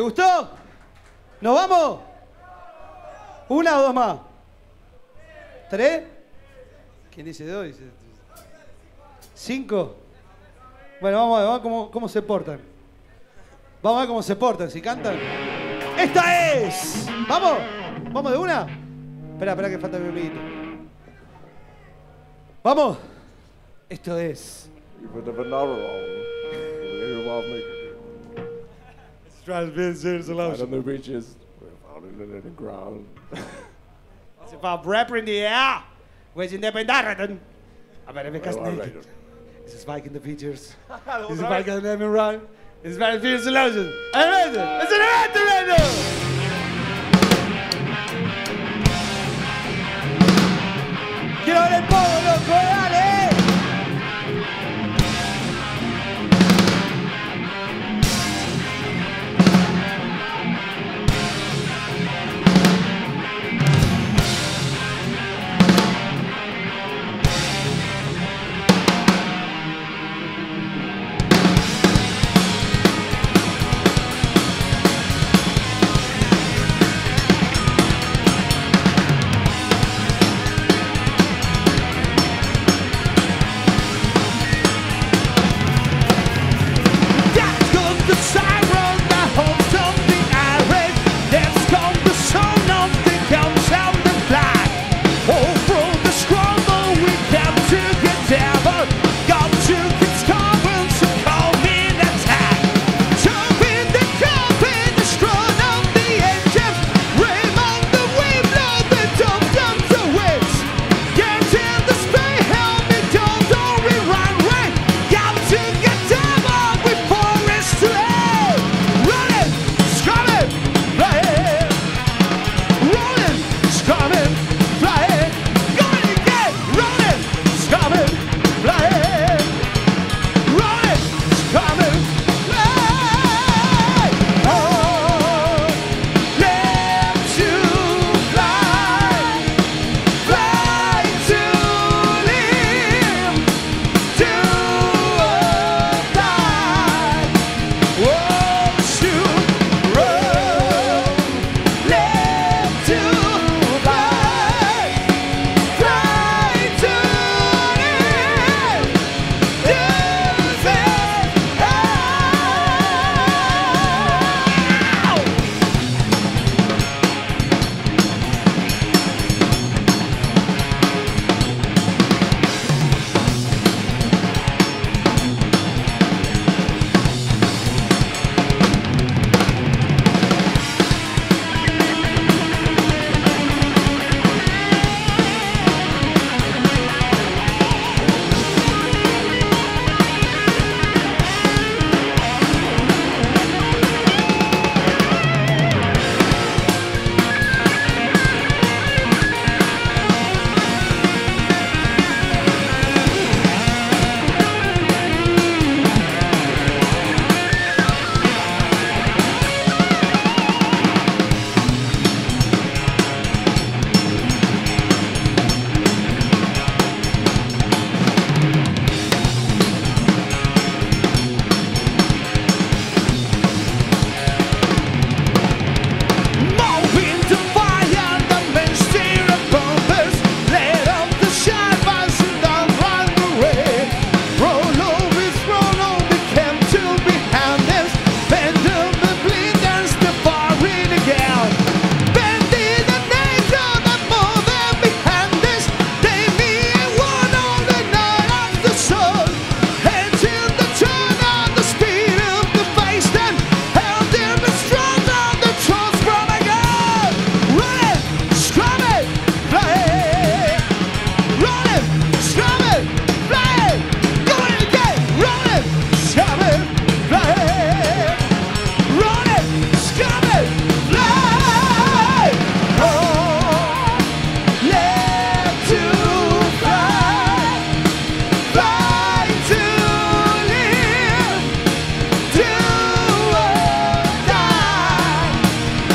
¿Te gustó? ¿Nos vamos? ¿Una o dos más? ¿Tres? ¿Quién dice dos? ¿Cinco? Bueno, vamos a ver, vamos a ver cómo, cómo se portan. Vamos a ver cómo se portan, si cantan. ¡Esta es! ¿Vamos? ¿Vamos de una? Espera, espera que falta mi amiguito. ¿Vamos? Esto es... Stratospheric solution. Out on the ridges, we're in the ground. It's about rapper in the air. Wees in de bendarren. Aber er bekast niet. Is het spike in the features? Is het spike in the name rhyme? Is het stratospheric solution? En reden! Is het reden reden! Get on it, boy!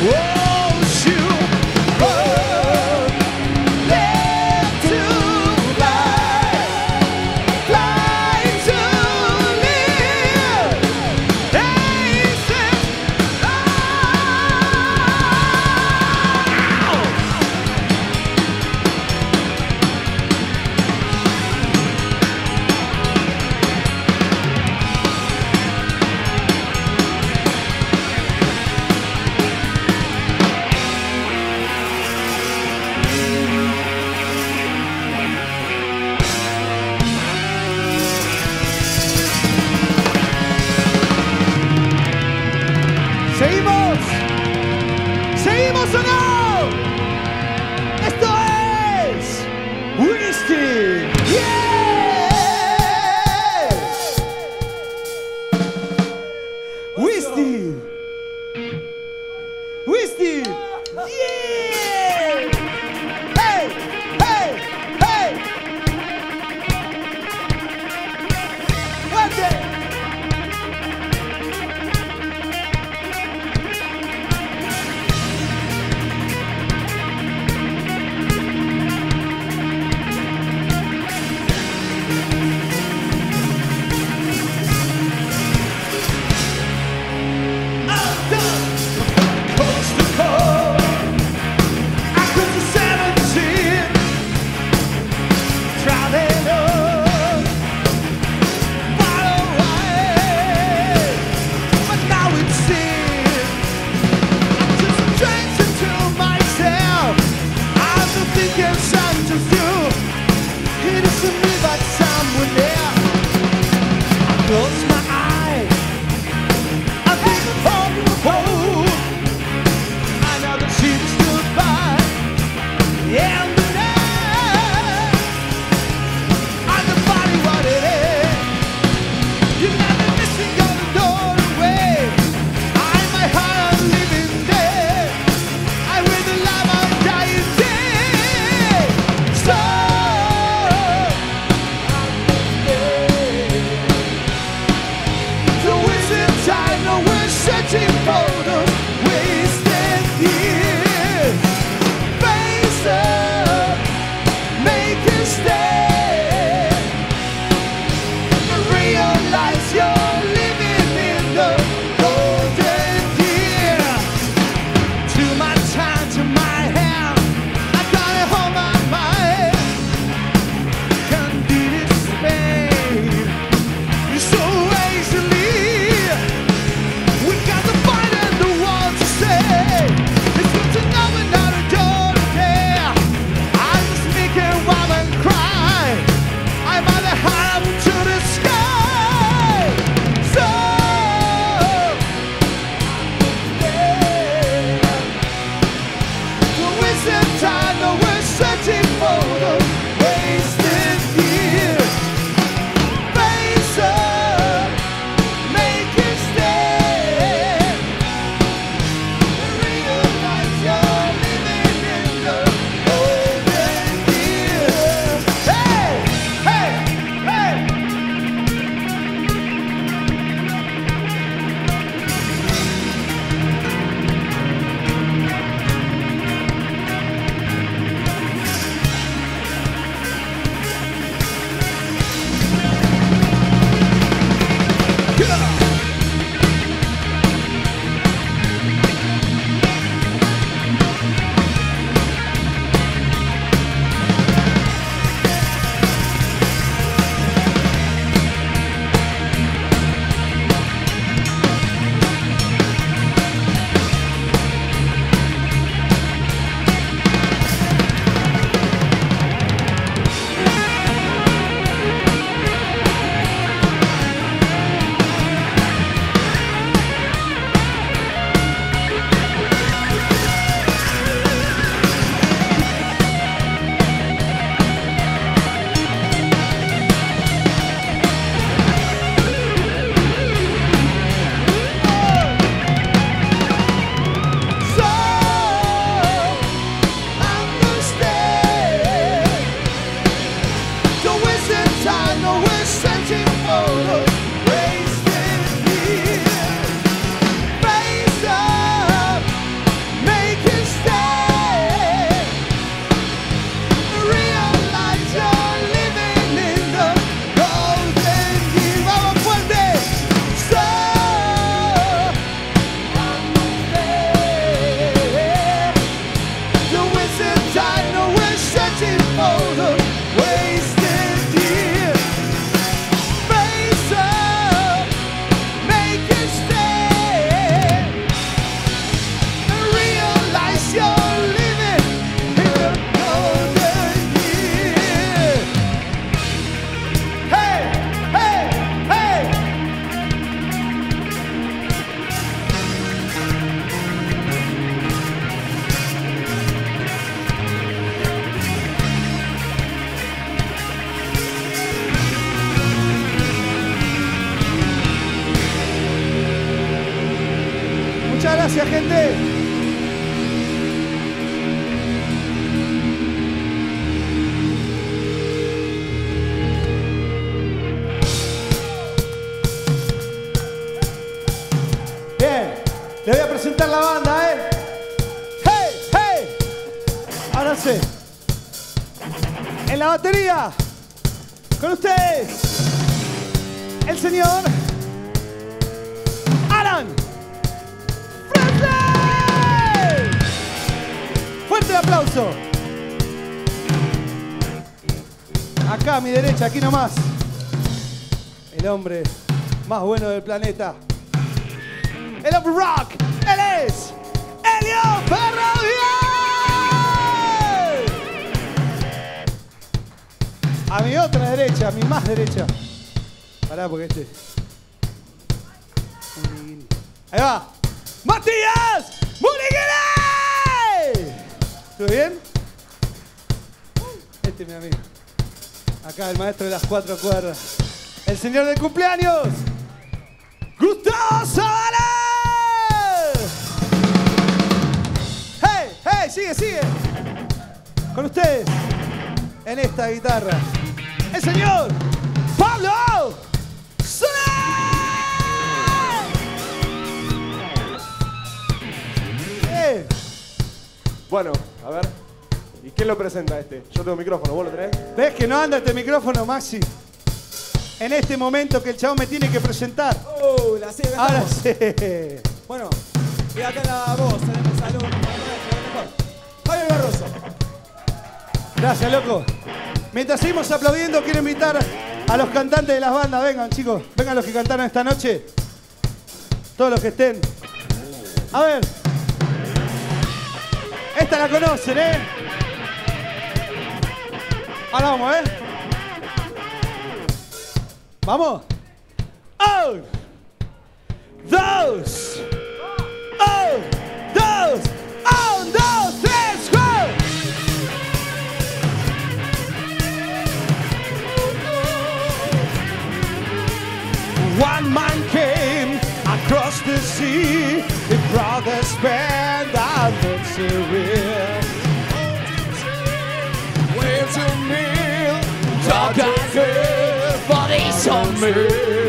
Whoa! Gente. Bien, le voy a presentar la banda, ¿eh? ¡Hey! ¡Hey! Ahora sí. En la batería, con ustedes, el señor Acá a mi derecha, aquí nomás. El hombre más bueno del planeta. El hombre rock. Él es Elio Ferrovial. A mi otra derecha, a mi más derecha. Pará, porque este. Ahí va. ¡Matías Muriguere! ¿Todo bien? Este es mi amigo. Acá el maestro de las cuatro cuerdas. El señor del cumpleaños. Gustavo Zavala. ¡Hey! ¡Hey! Sigue, sigue. Con ustedes. En esta guitarra. El señor Pablo. Bien. Bueno, a ver. ¿Y quién lo presenta este? Yo tengo micrófono, ¿vos lo tenés? ¿Ves que no anda este micrófono, Maxi? En este momento que el chavo me tiene que presentar. Uh, la acá Ahora sí. Bueno, y acá la voz, tenemos salud. Javier Barroso. Gracias, loco. Mientras seguimos aplaudiendo, quiero invitar a los cantantes de las bandas. Vengan, chicos. Vengan los que cantaron esta noche. Todos los que estén. A ver. Esta la conocen, ¿eh? Ahora vamos, ¿eh? Vamos. Oh. Dos. Oh. Dos. Un, dos, tres. One man came across the sea. He brought the spend and the me.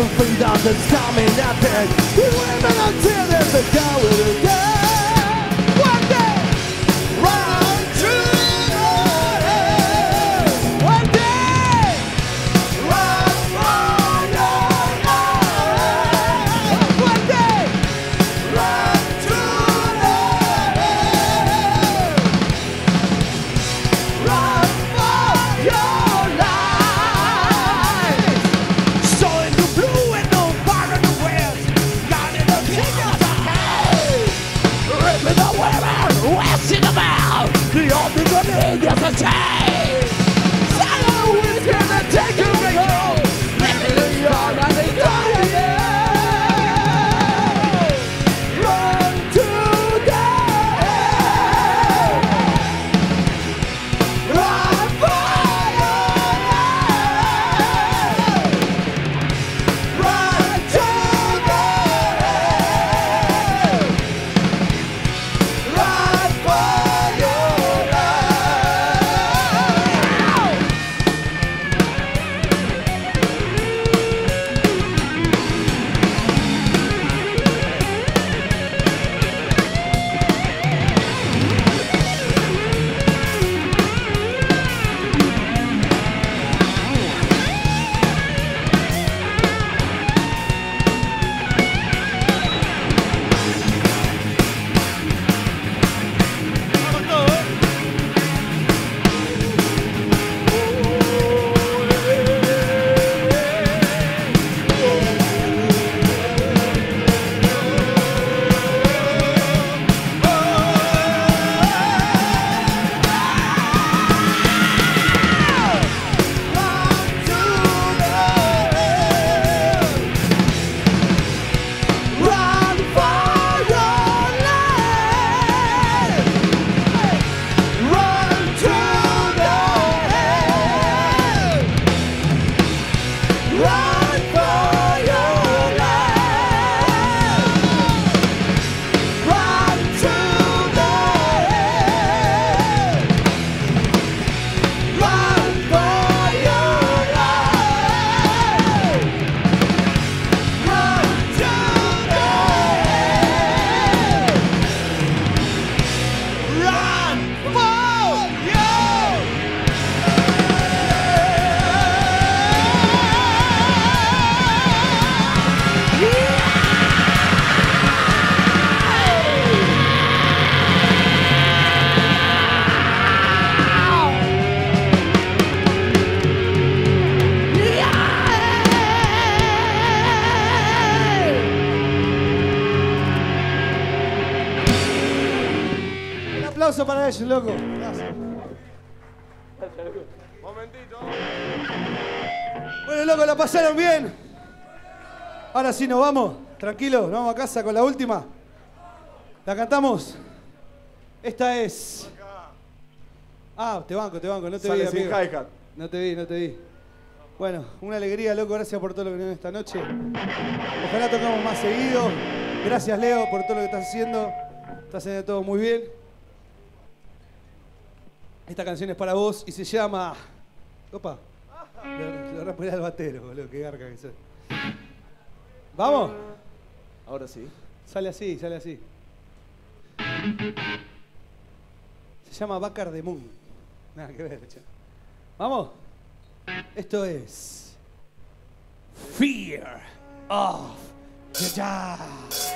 something that is coming at it. Even until there's a guy with a Bueno, loco, ¿la pasaron bien? Ahora sí nos vamos. Tranquilo, nos vamos a casa con la última. ¿La cantamos? Esta es. Ah, te banco, te banco, no te vi, Sale sin amigo. hi-hat. No te vi, no te vi. Bueno, una alegría, loco. Gracias por todo lo que vinieron esta noche. Ojalá tocamos más seguido. Gracias, Leo, por todo lo que estás haciendo. Estás haciendo todo muy bien. Esta canción es para vos y se llama. Opa. Le repelé al batero, boludo. Qué garca que sos. ¿Vamos? Ahora sí. Sale así, sale así. Se llama Bacar de Moon. Nada que ver, che. ¿Vamos? Esto es. Fear of the Dark.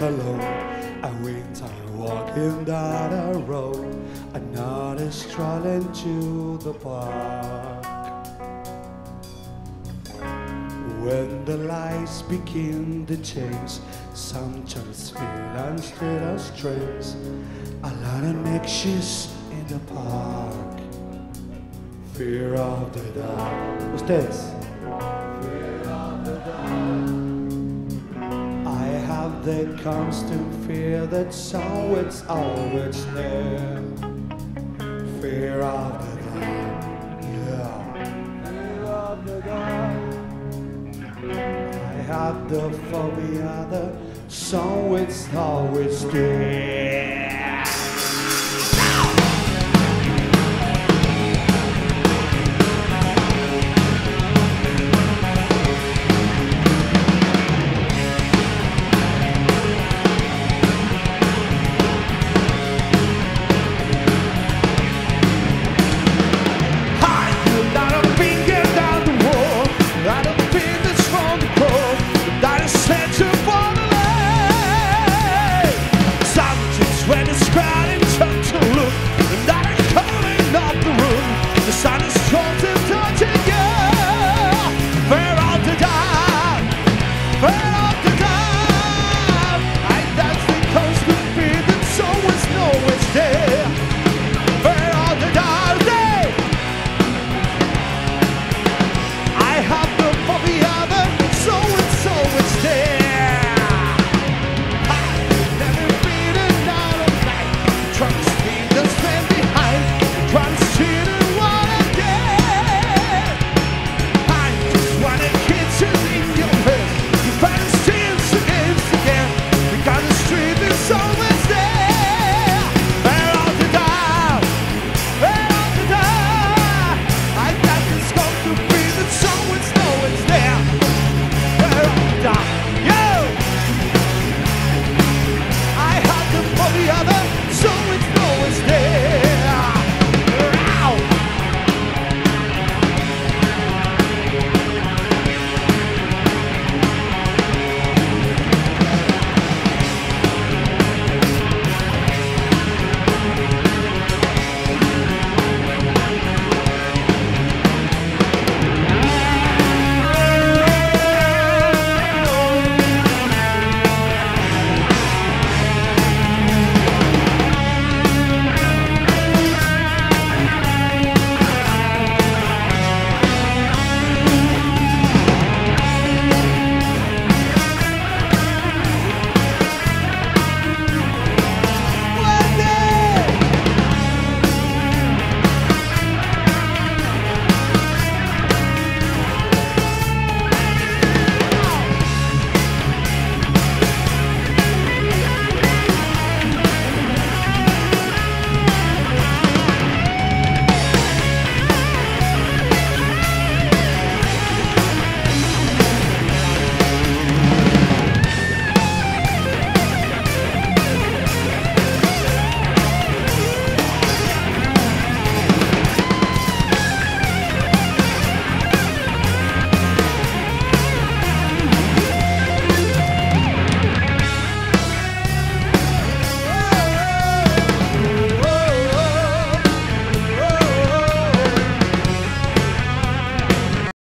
Alone. I went I walking down a road. I'm not strolling to the park. When the lights begin to change, sometimes feel instead of strings. A lot of mixes in the park. Fear of the dark. Ustedes. Have the constant fear that's always, always there. Fear of the dark, yeah. Fear of the dark. I have the phobia that's always, always there.